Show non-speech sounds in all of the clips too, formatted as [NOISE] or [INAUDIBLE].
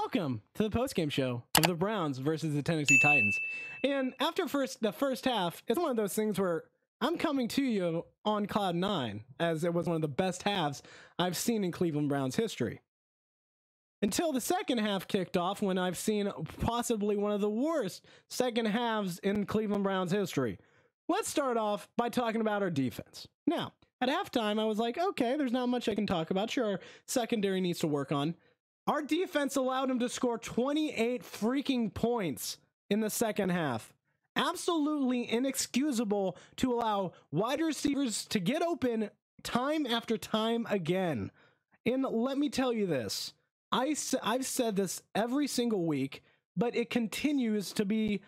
welcome to the postgame show of the Browns versus the Tennessee Titans. And after first the first half, it's one of those things where I'm coming to you on cloud nine, as it was one of the best halves I've seen in Cleveland Browns history. Until the second half kicked off, when I've seen possibly one of the worst second halves in Cleveland Browns history. Let's start off by talking about our defense. Now, at halftime, I was like, okay, there's not much I can talk about. Sure, our secondary needs to work on. Our defense allowed him to score 28 freaking points in the second half. Absolutely inexcusable to allow wide receivers to get open time after time again. And let me tell you this I, I've said this every single week, but it continues to be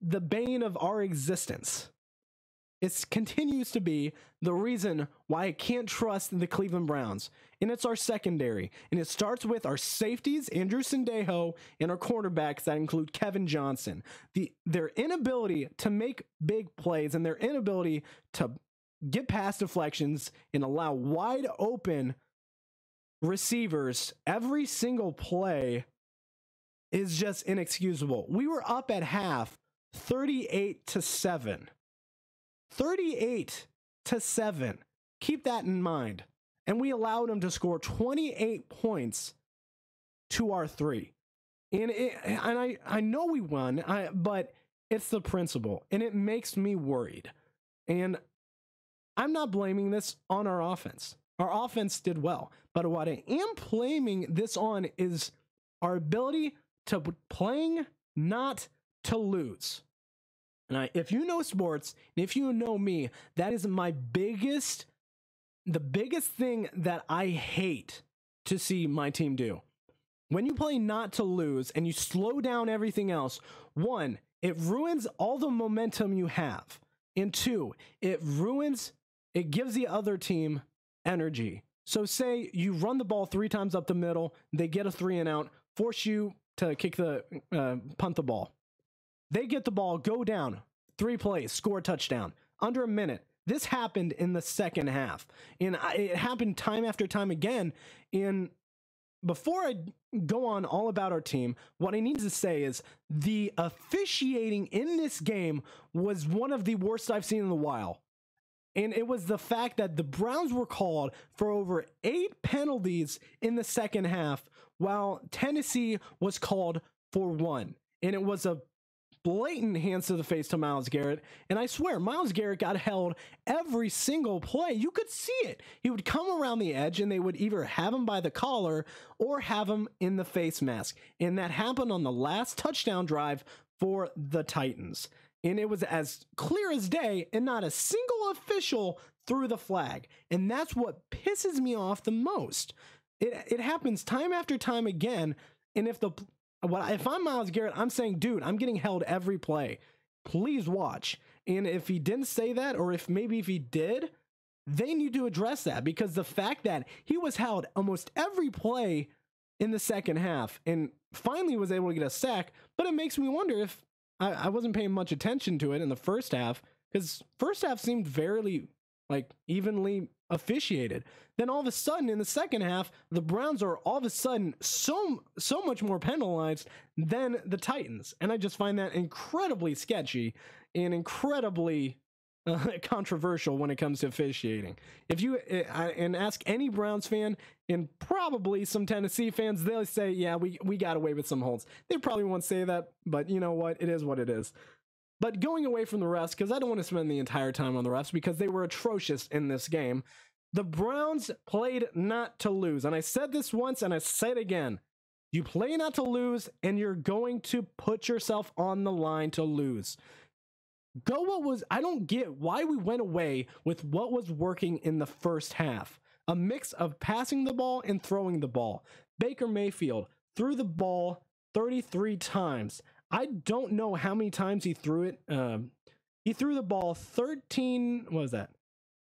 the bane of our existence. It continues to be the reason why I can't trust the Cleveland Browns. And it's our secondary. And it starts with our safeties, Andrew Sendejo, and our cornerbacks that include Kevin Johnson. The their inability to make big plays and their inability to get past deflections and allow wide open receivers every single play is just inexcusable. We were up at half 38 to 7 38 to 7. Keep that in mind. And we allowed him to score 28 points to our three. And it, and I, I know we won, I, but it's the principle, and it makes me worried. And I'm not blaming this on our offense. Our offense did well, but what I am blaming this on is our ability to playing not to lose. And I, if you know sports, and if you know me, that is my biggest, the biggest thing that I hate to see my team do. When you play not to lose and you slow down everything else, one, it ruins all the momentum you have. And two, it ruins, it gives the other team energy. So say you run the ball three times up the middle, they get a three and out, force you to kick the, uh, punt the ball. They get the ball, go down, three plays, score a touchdown, under a minute. This happened in the second half, and it happened time after time again. In before I go on all about our team, what I need to say is the officiating in this game was one of the worst I've seen in a while. And it was the fact that the Browns were called for over eight penalties in the second half, while Tennessee was called for one. And it was a blatant hands to the face to Myles Garrett. And I swear, Myles Garrett got held every single play. You could see it. He would come around the edge and they would either have him by the collar or have him in the face mask. And that happened on the last touchdown drive for the Titans. And it was as clear as day, and not a single official threw the flag. And that's what pisses me off the most. It, it happens time after time again. And if the what if I'm Myles Garrett, I'm saying, dude, I'm getting held every play. Please watch. And if he didn't say that, or if maybe if he did, they need to address that because the fact that he was held almost every play in the second half and finally was able to get a sack, but it makes me wonder if I, I wasn't paying much attention to it in the first half because first half seemed very like evenly officiated. Then all of a sudden in the second half, the Browns are all of a sudden so so much more penalized than the Titans, and I just find that incredibly sketchy and incredibly uh, [LAUGHS] controversial when it comes to officiating. If you uh, and ask any Browns fan and probably some Tennessee fans, they'll say, "Yeah, we we got away with some holds." They probably won't say that, but you know what? It is what it is. But going away from the refs, because I don't want to spend the entire time on the refs because they were atrocious in this game. The Browns played not to lose. And I said this once and I say it again. You play not to lose, and you're going to put yourself on the line to lose. Go what was, I don't get why we went away with what was working in the first half a mix of passing the ball and throwing the ball. Baker Mayfield threw the ball 33 times. I don't know how many times he threw it. Um, he threw the ball 13, what was that?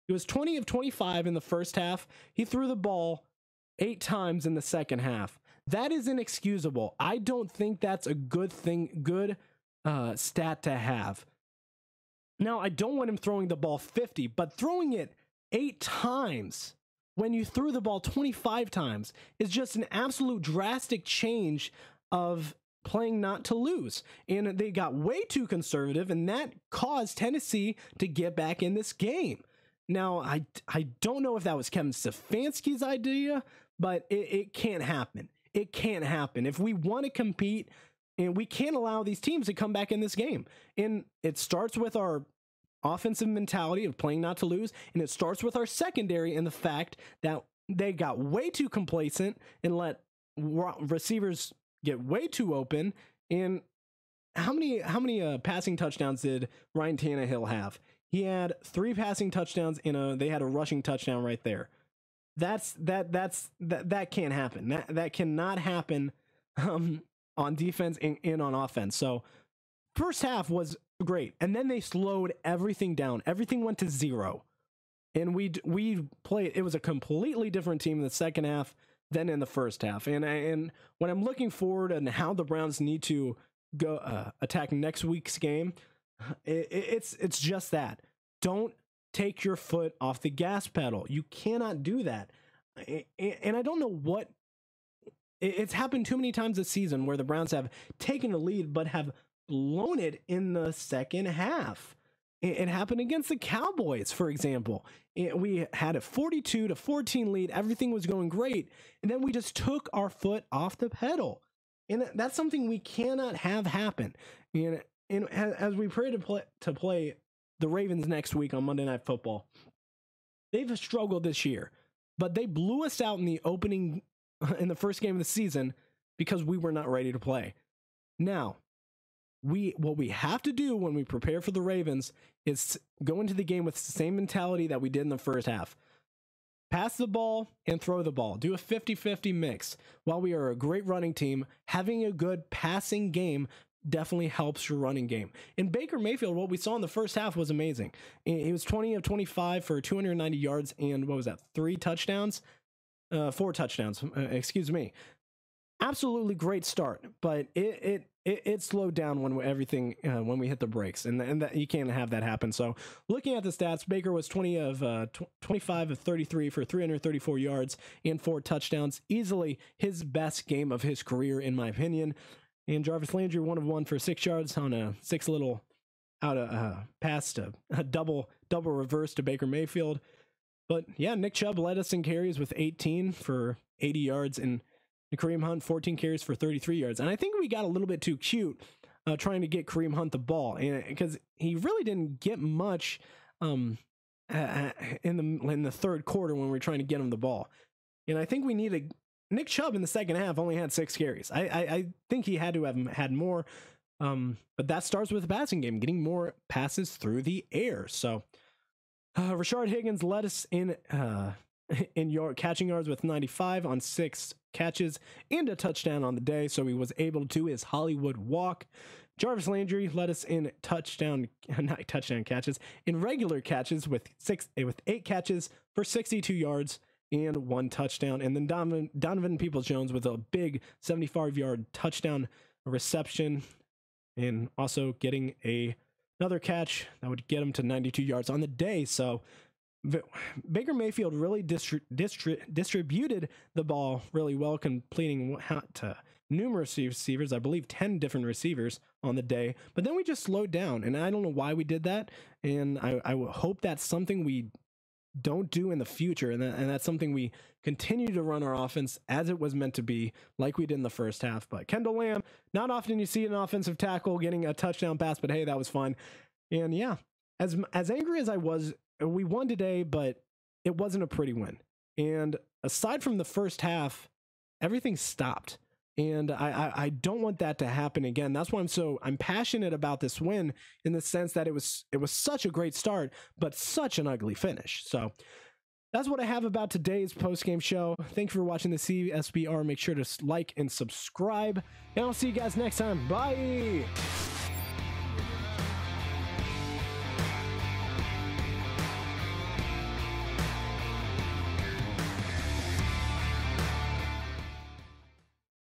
It was 20 of 25 in the first half. He threw the ball eight times in the second half. That is inexcusable. I don't think that's a good thing, good uh, stat to have. Now, I don't want him throwing the ball 50, but throwing it eight times when you threw the ball 25 times is just an absolute drastic change of playing not to lose. And they got way too conservative, and that caused Tennessee to get back in this game. Now, I, I don't know if that was Kevin Stefanski's idea, but it, it can't happen. It can't happen. If we want to compete, and we can't allow these teams to come back in this game. And it starts with our offensive mentality of playing not to lose, and it starts with our secondary and the fact that they got way too complacent and let receivers get way too open. And how many how many uh, passing touchdowns did Ryan Tannehill have? He had three passing touchdowns in a. They had a rushing touchdown right there. That's that that's that that can't happen. That that cannot happen um, on defense and, and on offense. So first half was great, and then they slowed everything down. Everything went to zero, and we we played. It was a completely different team in the second half than in the first half. And and when I'm looking forward and how the Browns need to go uh, attack next week's game, it, it's it's just that. Don't take your foot off the gas pedal. You cannot do that. And I don't know what it's happened too many times this season where the Browns have taken a lead but have blown it in the second half. It happened against the Cowboys, for example. We had a 42 to 14 lead. Everything was going great. And then we just took our foot off the pedal. And that's something we cannot have happen. And, and as we pray to play, to play the Ravens next week on Monday Night Football, they've struggled this year, but they blew us out in the opening, [LAUGHS] in the first game of the season because we were not ready to play. Now, we what we have to do when we prepare for the Ravens is go into the game with the same mentality that we did in the first half. Pass the ball and throw the ball. Do a 50-50 mix. While we are a great running team, having a good passing game definitely helps your running game. In Baker Mayfield, what we saw in the first half was amazing. He was 20 of 25 for 290 yards and what was that? Three touchdowns? Uh, four touchdowns, uh, excuse me absolutely great start, but it it it, it slowed down when everything uh, when we hit the brakes, and and that you can't have that happen. So looking at the stats, Baker was twenty of uh, tw- twenty five of thirty three for three hundred thirty four yards and four touchdowns, easily his best game of his career in my opinion. And Jarvis Landry one of one for six yards on a six little out of uh, pass to a double double reverse to Baker Mayfield. But yeah, Nick Chubb led us in carries with 18 for 80 yards and Kareem Hunt, 14 carries for 33 yards. And I think we got a little bit too cute uh, trying to get Kareem Hunt the ball because he really didn't get much um, uh, in the in the third quarter when we were trying to get him the ball. And I think we needed Nick Chubb in the second half only had six carries. I I, I think he had to have had more. Um, but that starts with the passing game, getting more passes through the air. So uh, Rashard Higgins led us in uh, [LAUGHS] in yard catching yards with 95 on six catches and a touchdown on the day, so he was able to do his Hollywood walk. Jarvis Landry led us in touchdown, [LAUGHS] not touchdown catches, in regular catches with six eh, with eight catches for 62 yards and one touchdown. And then Donovan, Donovan Peoples Jones with a big 75 yard touchdown reception, and also getting a another catch that would get him to 92 yards on the day. So Baker Mayfield really distri- distri- distributed the ball really well, completing to numerous receivers, I believe 10 different receivers on the day. But then we just slowed down, and I don't know why we did that. And I, I hope that's something we don't do in the future, and, that, and that's something we continue to run our offense as it was meant to be, like we did in the first half. But Kendall Lamm, not often you see an offensive tackle getting a touchdown pass, but hey, that was fun. And yeah, as as angry as I was Uh, we won today, but it wasn't a pretty win. And aside from the first half, everything stopped. And I, I, I, don't want that to happen again. That's why I'm so I'm passionate about this win in the sense that it was it was such a great start, but such an ugly finish. So that's what I have about today's post game show. Thank you for watching the CSBR. Make sure to like and subscribe. And I'll see you guys next time. Bye.